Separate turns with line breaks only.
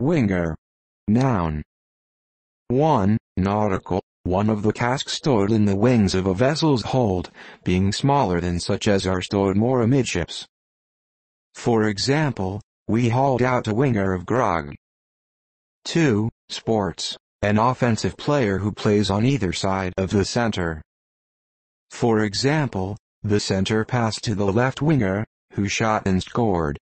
Winger. Noun. 1. Nautical, one of the casks stored in the wings of a vessel's hold, being smaller than such as are stored more amidships. For example, we hauled out a winger of grog. 2. Sports, an offensive player who plays on either side of the center. For example, the center passed to the left winger, who shot and scored.